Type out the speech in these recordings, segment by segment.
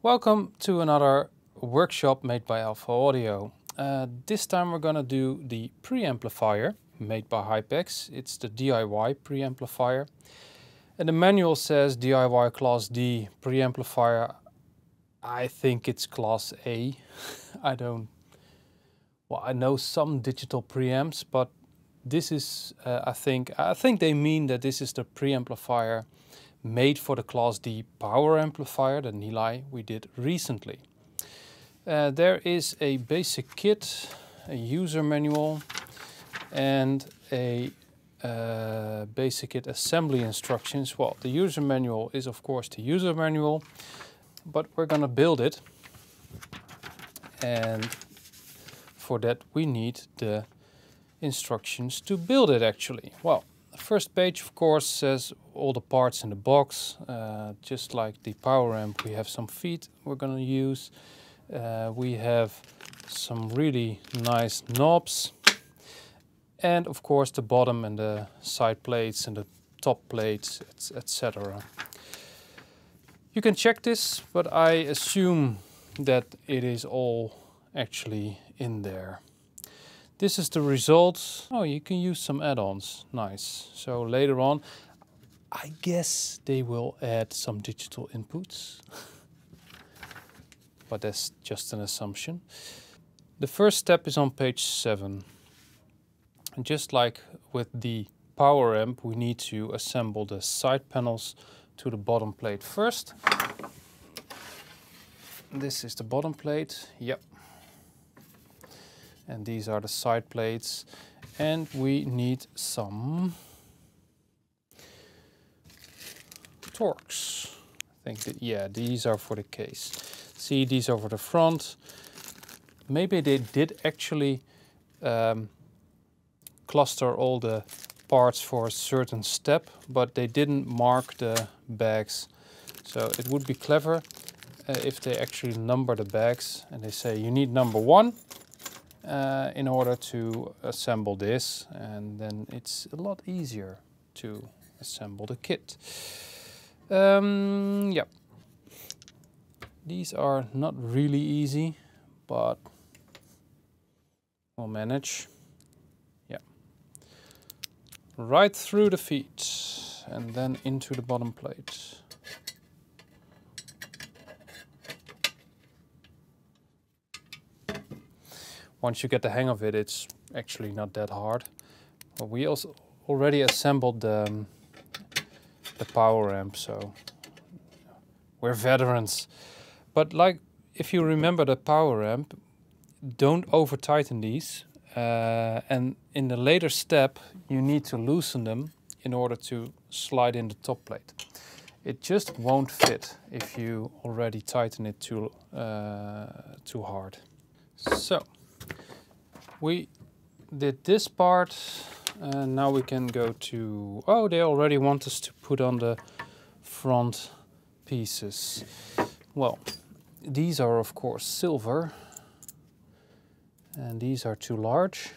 Welcome to another workshop made by Alpha Audio. Uh, this time we're gonna do the preamplifier made by Hypex. It's the DIY preamplifier. And the manual says DIY class D preamplifier. I think it's class A. I don't, well, I know some digital preamps, but this is, uh, I think, I think they mean that this is the preamplifier made for the Class D power amplifier, the Nilai we did recently. Uh, there is a basic kit, a user manual, and a uh, basic kit assembly instructions. Well, the user manual is of course the user manual, but we're gonna build it. And for that we need the instructions to build it actually. Well, first page of course says all the parts in the box. Uh, just like the power amp we have some feet we're gonna use. Uh, we have some really nice knobs and of course the bottom and the side plates and the top plates etc. You can check this but I assume that it is all actually in there. This is the result. Oh, you can use some add-ons. Nice. So later on, I guess they will add some digital inputs. but that's just an assumption. The first step is on page 7. And just like with the power amp, we need to assemble the side panels to the bottom plate first. This is the bottom plate. Yep and these are the side plates and we need some Torx. I think that, yeah, these are for the case. See, these are for the front. Maybe they did actually um, cluster all the parts for a certain step, but they didn't mark the bags. So it would be clever uh, if they actually number the bags and they say you need number one uh, in order to assemble this and then it's a lot easier to assemble the kit. Um, yeah, these are not really easy, but we'll manage. Yeah, right through the feet and then into the bottom plate. Once you get the hang of it, it's actually not that hard. But we also already assembled the, um, the power amp, so we're veterans. But like, if you remember the power amp, don't over tighten these. Uh, and in the later step, you need to loosen them in order to slide in the top plate. It just won't fit if you already tighten it too, uh, too hard. So we did this part and now we can go to oh they already want us to put on the front pieces. Well these are of course silver and these are too large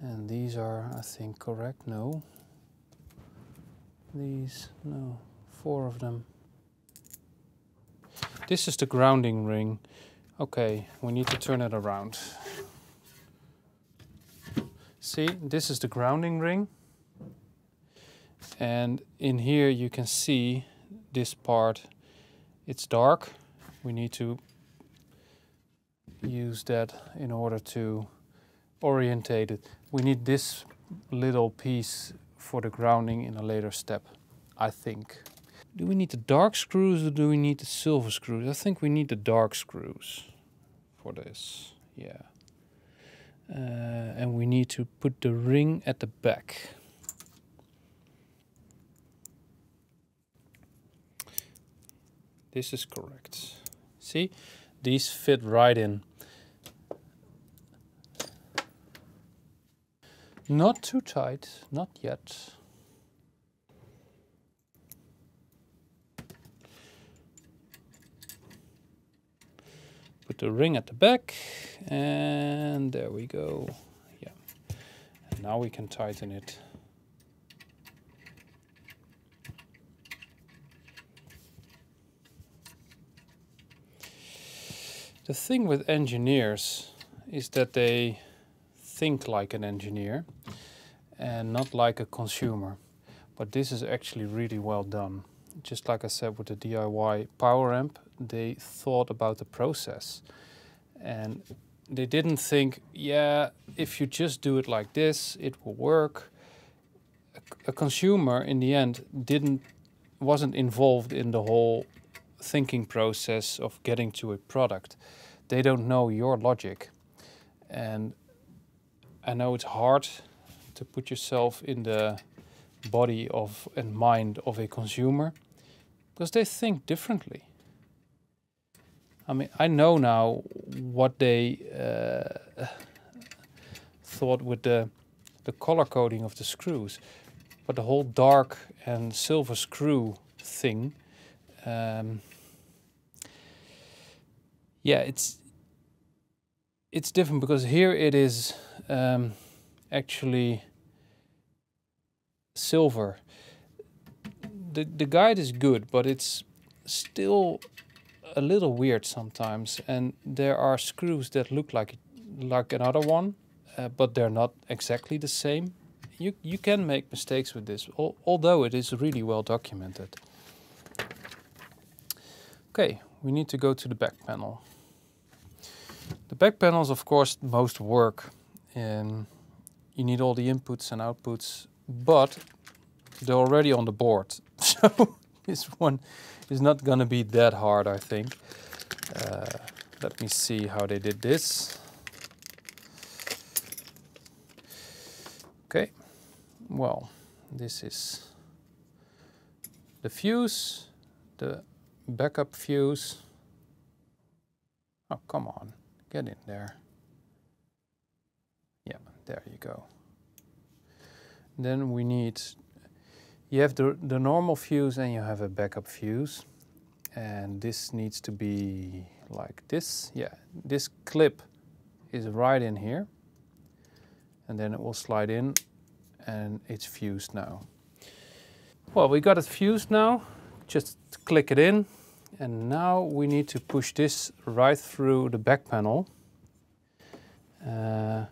and these are I think correct no. These no four of them. This is the grounding ring. Okay we need to turn it around See, this is the grounding ring. And in here you can see this part, it's dark. We need to use that in order to orientate it. We need this little piece for the grounding in a later step, I think. Do we need the dark screws or do we need the silver screws? I think we need the dark screws for this, yeah. Uh, and we need to put the ring at the back. This is correct. See, these fit right in. Not too tight, not yet. The ring at the back and there we go. Yeah. And now we can tighten it. The thing with engineers is that they think like an engineer and not like a consumer. But this is actually really well done. Just like I said with the DIY power amp, they thought about the process. And they didn't think, yeah, if you just do it like this, it will work. A, a consumer in the end didn't wasn't involved in the whole thinking process of getting to a product. They don't know your logic. And I know it's hard to put yourself in the body of and mind of a consumer because they think differently. I mean, I know now what they uh, thought with the the color coding of the screws, but the whole dark and silver screw thing. Um, yeah, it's it's different because here it is um, actually silver. The the guide is good, but it's still a little weird sometimes, and there are screws that look like like another one, uh, but they're not exactly the same. You you can make mistakes with this, al although it is really well documented. Okay, we need to go to the back panel. The back panel is of course most work, and you need all the inputs and outputs, but they're already on the board, so this one is not going to be that hard, I think. Uh, let me see how they did this. Okay, well, this is the fuse, the backup fuse. Oh, come on, get in there. Yeah, there you go. Then we need you have the, the normal fuse and you have a backup fuse. And this needs to be like this. Yeah, this clip is right in here. And then it will slide in and it's fused now. Well, we got it fused now. Just click it in. And now we need to push this right through the back panel. Uh,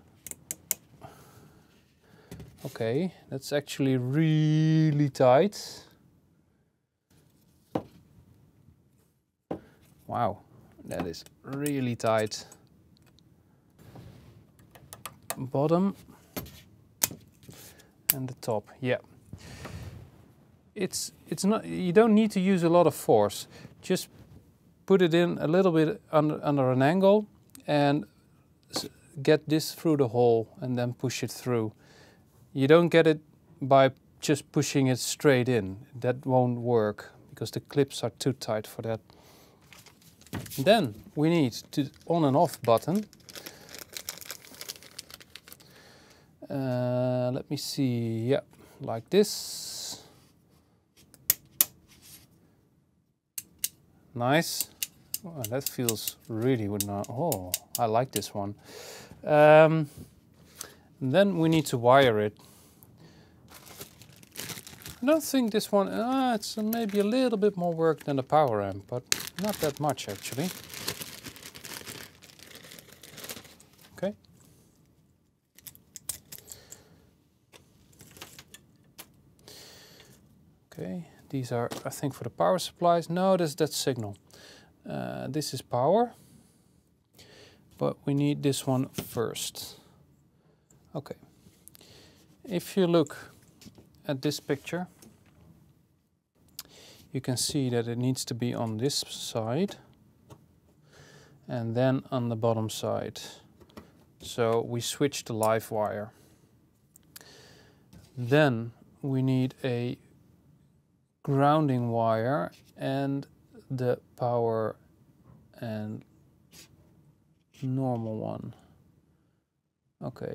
Okay, that's actually really tight. Wow, that is really tight. Bottom and the top, yeah. It's, it's not, you don't need to use a lot of force. Just put it in a little bit under, under an angle and get this through the hole and then push it through. You don't get it by just pushing it straight in. That won't work because the clips are too tight for that. Then we need the on and off button. Uh, let me see, yeah, like this. Nice. Oh, that feels really good now. Oh, I like this one. Um, then we need to wire it I don't think this one, uh, it's maybe a little bit more work than the power amp, but not that much actually. Okay. Okay, these are, I think, for the power supplies. No, that's that signal. Uh, this is power, but we need this one first. Okay. If you look at this picture, you can see that it needs to be on this side and then on the bottom side. So we switch the live wire. Then we need a grounding wire and the power and normal one. Okay,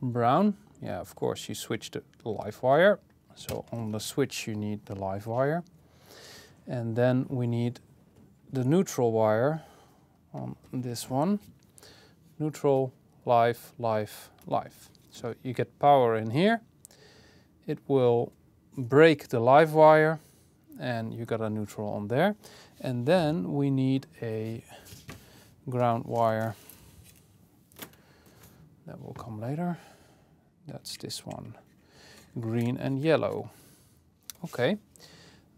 brown yeah, of course you switch the live wire. So on the switch you need the live wire. And then we need the neutral wire on this one. Neutral, live, live, live. So you get power in here. It will break the live wire and you got a neutral on there. And then we need a ground wire. That will come later. That's this one, green and yellow. Okay,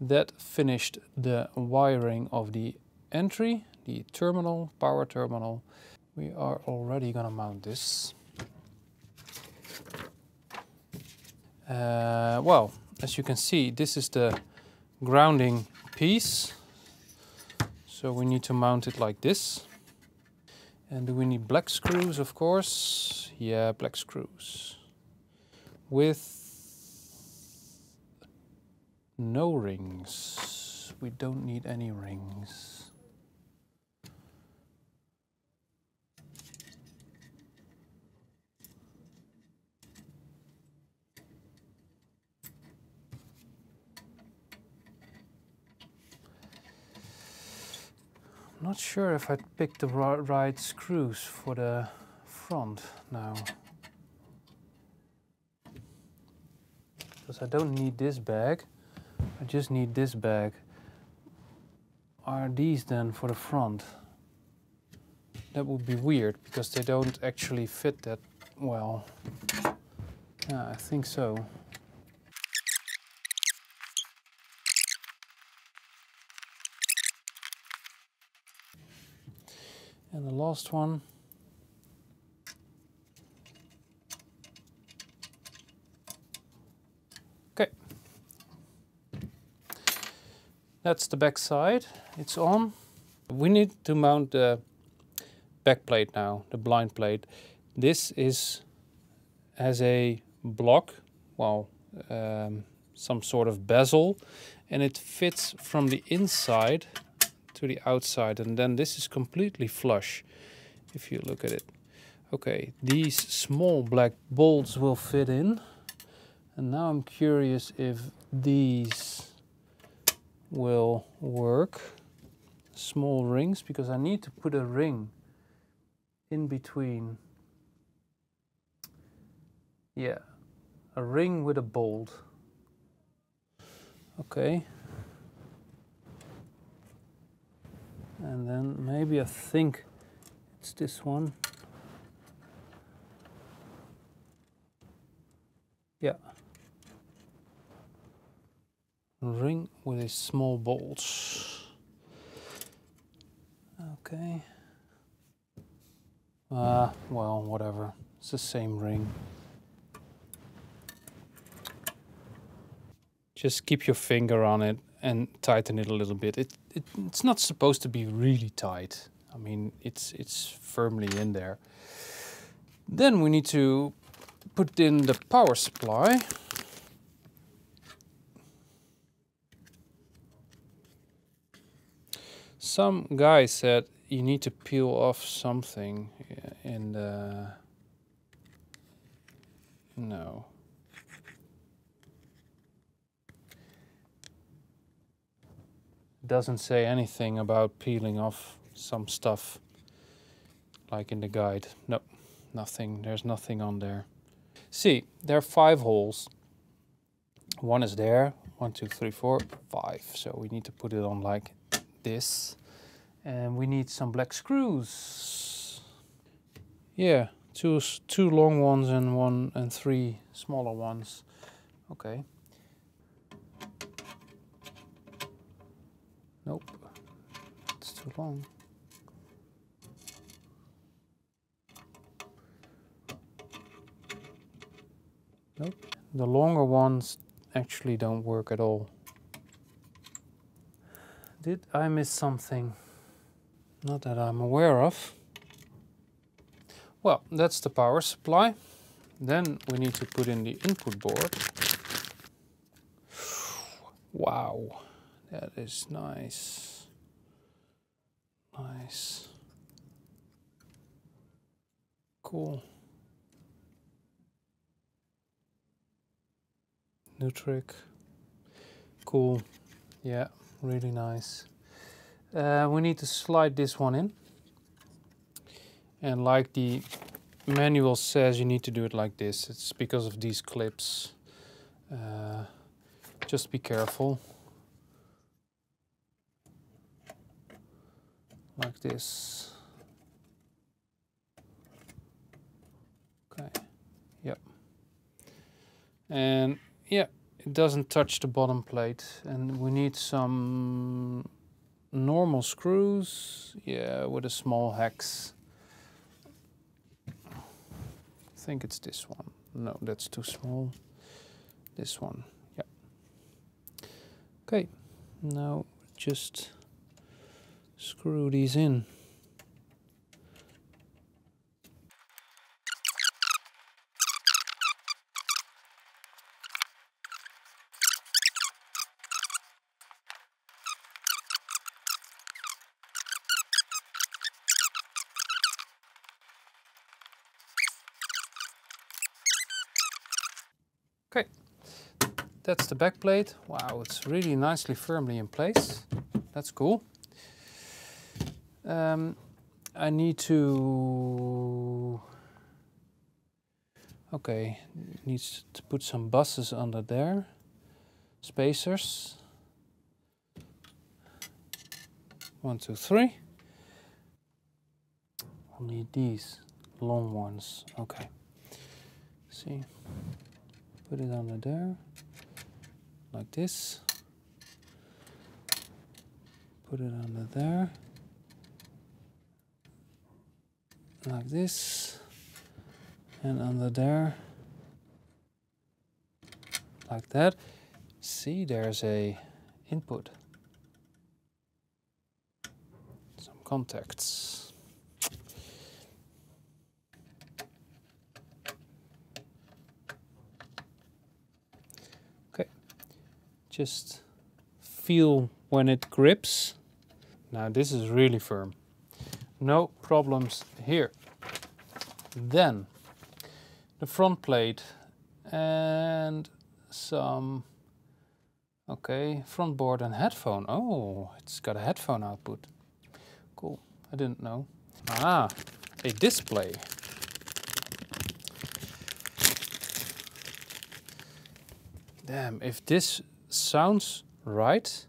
that finished the wiring of the entry, the terminal, power terminal. We are already gonna mount this. Uh, well, as you can see, this is the grounding piece. So we need to mount it like this. And do we need black screws, of course? Yeah, black screws. With no rings. We don't need any rings. I'm Not sure if I picked the right screws for the front now. Because I don't need this bag, I just need this bag. Are these then for the front? That would be weird because they don't actually fit that well. Yeah, I think so. And the last one. That's the back side. It's on. We need to mount the back plate now, the blind plate. This is as a block, well, um, some sort of bezel, and it fits from the inside to the outside and then this is completely flush if you look at it. Okay, these small black bolts will fit in and now I'm curious if these will work. Small rings because I need to put a ring in between. Yeah, a ring with a bolt. Okay. and then maybe I think it's this one. Yeah. Ring with a small bolt. Okay. Ah, uh, well, whatever. It's the same ring. Just keep your finger on it and tighten it a little bit. It, it, it's not supposed to be really tight. I mean, it's, it's firmly in there. Then we need to put in the power supply. Some guy said you need to peel off something in the... Uh, no. doesn't say anything about peeling off some stuff like in the guide. Nope, nothing. There's nothing on there. See, there are five holes. One is there. One, two, three, four, five. So we need to put it on like this. And we need some black screws. Yeah, two, two long ones and one and three smaller ones. Okay. Nope, it's too long. Nope, the longer ones actually don't work at all. Did I miss something? Not that I'm aware of. Well, that's the power supply. Then we need to put in the input board. Wow. That is nice. Nice. Cool. New trick. Cool. Yeah, really nice. Uh, we need to slide this one in. And like the manual says, you need to do it like this. It's because of these clips. Uh, just be careful. Like this. Okay, yep. And yeah, it doesn't touch the bottom plate. And we need some normal screws, yeah, with a small hex. I think it's this one. No, that's too small. This one, yeah. Okay, now just screw these in. Okay, that's the back plate. Wow, it's really nicely firmly in place. That's cool. Um, I need to, okay, needs to put some buses under there, spacers. One, two, three. I'll need these long ones, okay. See put it under there like this. Put it under there. Like this. And under there. Like that. See there's a input. Some contacts just feel when it grips. Now this is really firm. No problems here. Then the front plate and some, okay, front board and headphone. Oh, it's got a headphone output. Cool, I didn't know. Ah, a display. Damn, if this sounds right,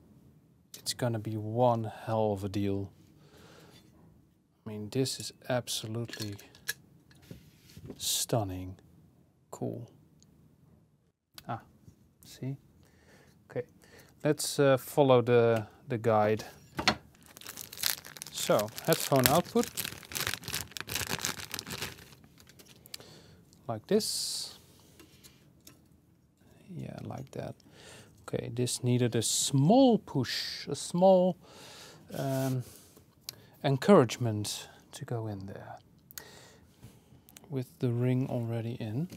it's gonna be one hell of a deal. I mean, this is absolutely stunning. Cool. Ah, see? Okay, let's uh, follow the, the guide. So, headphone output. Like this. Yeah, like that. Okay, this needed a small push, a small um, encouragement to go in there with the ring already in.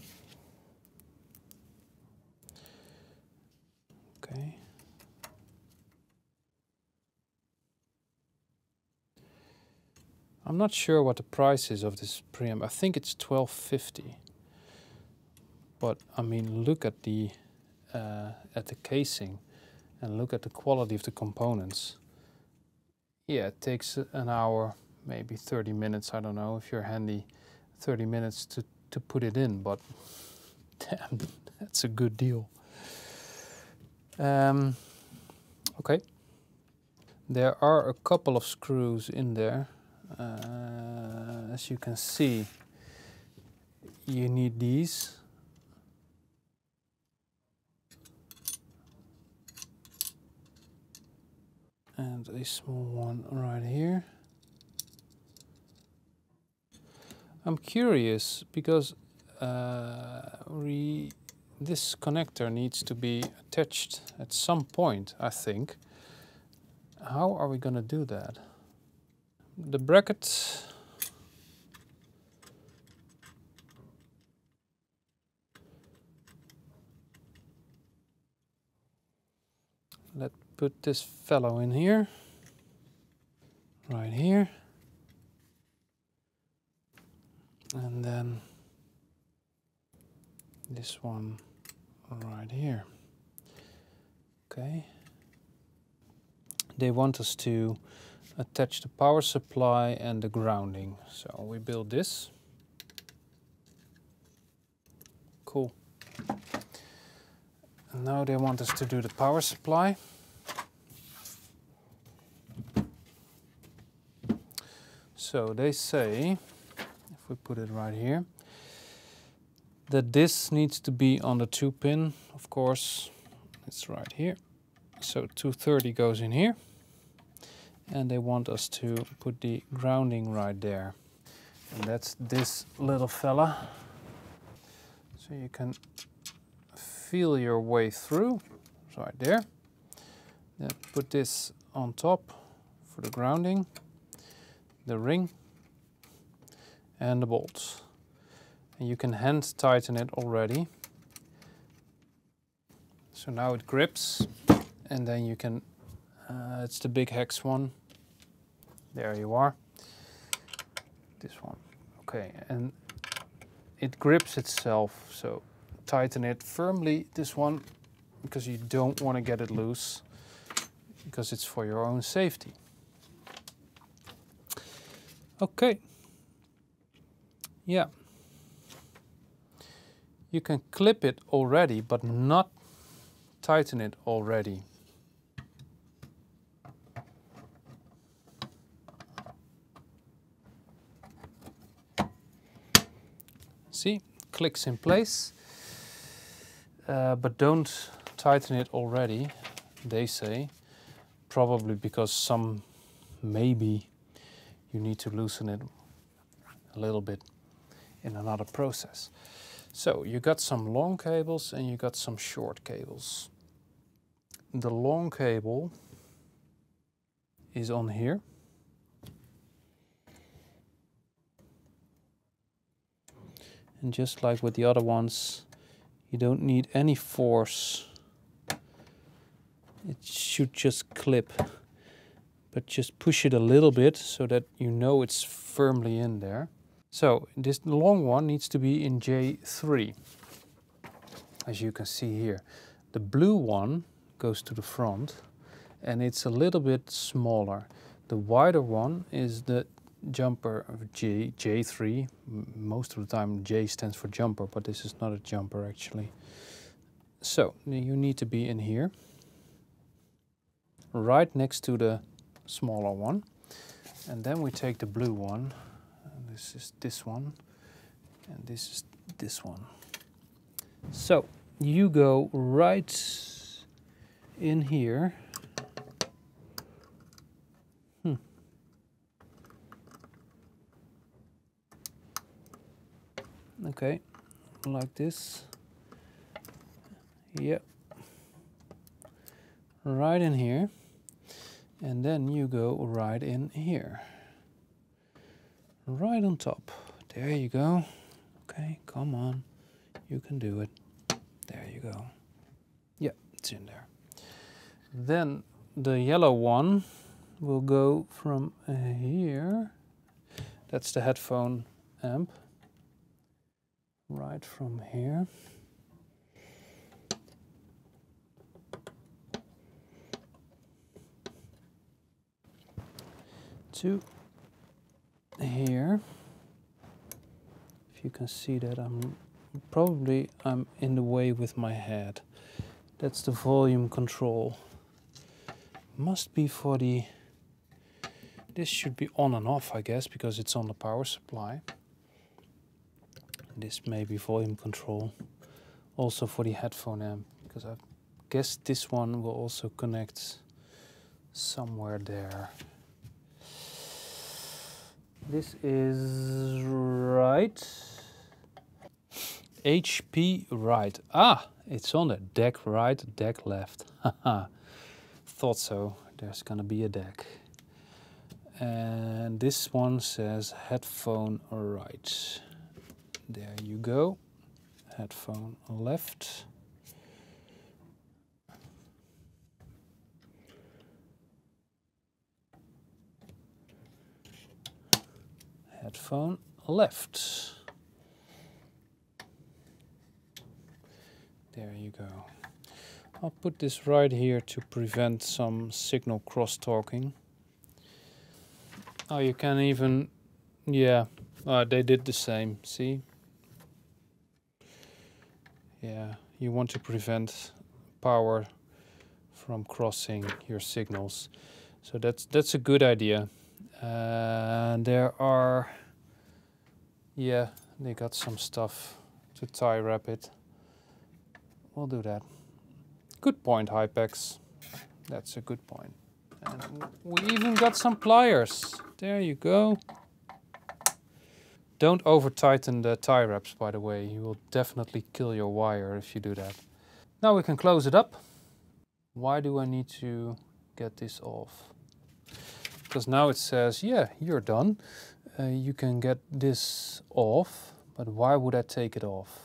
Okay. I'm not sure what the price is of this preamp. I think it's 1250. But I mean, look at the uh, at the casing and look at the quality of the components, yeah, it takes an hour, maybe 30 minutes, I don't know, if you're handy, 30 minutes to, to put it in, but damn, that's a good deal. Um, okay. There are a couple of screws in there. Uh, as you can see, you need these and a small one right here. I'm curious because uh, this connector needs to be attached at some point, I think. How are we going to do that? The bracket let put this fellow in here, right here. And then this one right here. Okay. They want us to attach the power supply and the grounding. So we build this. Cool. And now they want us to do the power supply. So they say, if we put it right here, that this needs to be on the 2 pin, of course. It's right here. So 230 goes in here. And they want us to put the grounding right there. And that's this little fella. So you can feel your way through, right there. Then put this on top for the grounding, the ring and the bolts. And you can hand tighten it already. So now it grips and then you can, uh, it's the big hex one. There you are. This one. Okay, and it grips itself, so tighten it firmly, this one, because you don't want to get it loose, because it's for your own safety. Okay. Yeah. You can clip it already, but not tighten it already. See, clicks in place. Uh, but don't tighten it already, they say. Probably because some, maybe, you need to loosen it a little bit in another process. So you got some long cables and you got some short cables. The long cable is on here. And just like with the other ones, you don't need any force. It should just clip. But just push it a little bit so that you know it's firmly in there. So this long one needs to be in J3, as you can see here. The blue one goes to the front and it's a little bit smaller. The wider one is the jumper of J, J3. Most of the time J stands for jumper, but this is not a jumper actually. So you need to be in here, right next to the smaller one. And then we take the blue one, this is this one, and this is this one. So you go right in here. Hmm. okay. Like this. Yep. Right in here and then you go right in here. Right on top. There you go. Okay come on. You can do it. There you go. Yeah it's in there. Then the yellow one will go from uh, here. That's the headphone amp. Right from here. To here. If you can see that I'm probably I'm in the way with my head. That's the volume control. Must be for the this should be on and off I guess because it's on the power supply this may be volume control also for the headphone amp because I guess this one will also connect somewhere there. This is right. HP right. Ah, it's on there. DAC right, DAC left. Thought so. There's gonna be a DAC. And this one says headphone right. There you go. Headphone left. Headphone left. There you go. I'll put this right here to prevent some signal crosstalking. Oh, you can even, yeah, uh, they did the same, see? Yeah, you want to prevent power from crossing your signals. So that's that's a good idea. Uh, there are, yeah, they got some stuff to tie wrap it. We'll do that. Good point, Hypex. That's a good point. And we even got some pliers. There you go. Don't over tighten the tie wraps, by the way. You will definitely kill your wire if you do that. Now we can close it up. Why do I need to get this off? Because now it says, yeah, you're done. Uh, you can get this off, but why would I take it off?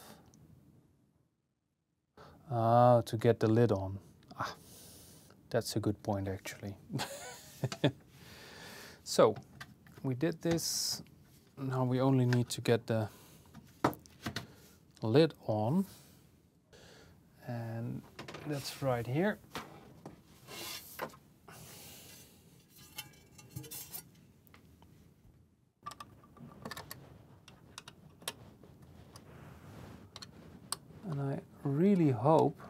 Ah, to get the lid on. Ah, that's a good point actually. so, we did this. Now we only need to get the lid on. And that's right here. And I really hope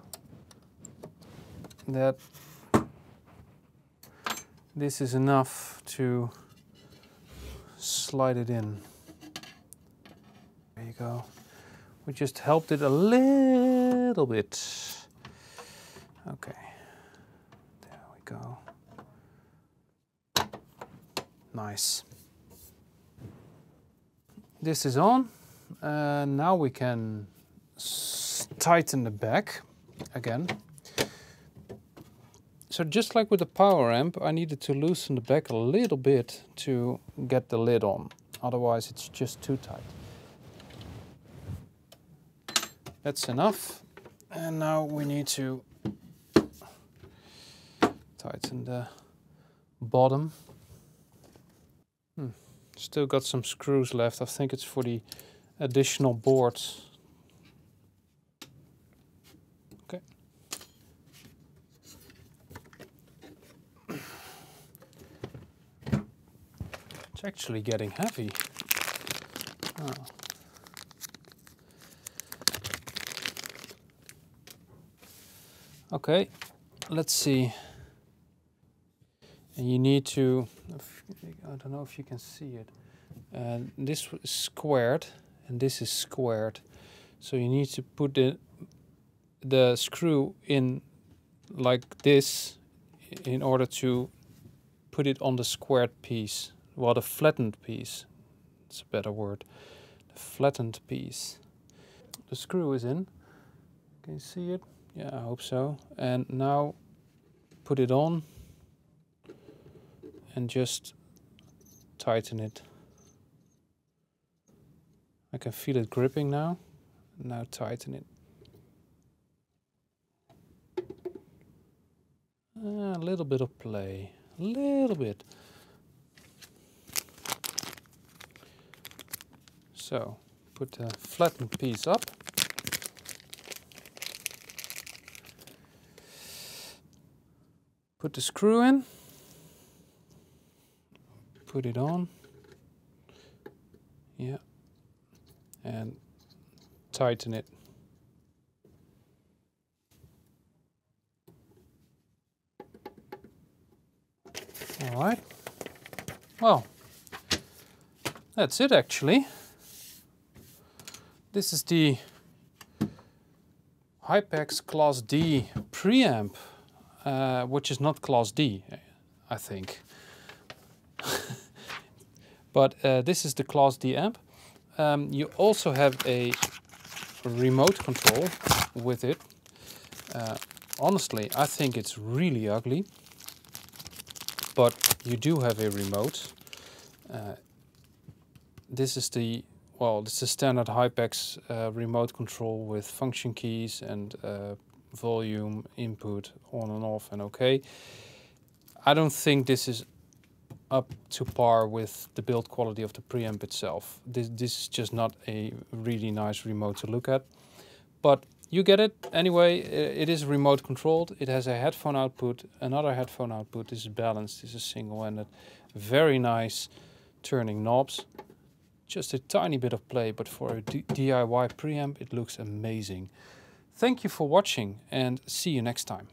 that this is enough to slide it in. There you go. We just helped it a little bit. Okay, there we go. Nice. This is on. Uh, now we can tighten the back again. So just like with the power amp, I needed to loosen the back a little bit to get the lid on. Otherwise it's just too tight. That's enough. And now we need to tighten the bottom. Hmm. Still got some screws left. I think it's for the additional boards actually getting heavy. Oh. Okay, let's see. And you need to, I don't know if you can see it. Uh, this is squared and this is squared. So you need to put the, the screw in like this in order to put it on the squared piece well, the flattened piece. It's a better word. The flattened piece. The screw is in. Can you see it? Yeah, I hope so. And now put it on and just tighten it. I can feel it gripping now. Now tighten it. Ah, a little bit of play, a little bit. So put the flattened piece up. Put the screw in. Put it on. Yeah. And tighten it. All right. Well, that's it actually. This is the Hypex Class D preamp, uh, which is not Class D, I think. but uh, this is the Class D amp. Um, you also have a remote control with it. Uh, honestly, I think it's really ugly, but you do have a remote. Uh, this is the well, it's a standard Hypex uh, remote control with function keys and uh, volume, input, on and off and okay. I don't think this is up to par with the build quality of the preamp itself. This, this is just not a really nice remote to look at. But you get it. Anyway, it is remote controlled. It has a headphone output, another headphone output. This is balanced, this is single-ended. Very nice turning knobs. Just a tiny bit of play, but for a DIY preamp, it looks amazing. Thank you for watching and see you next time.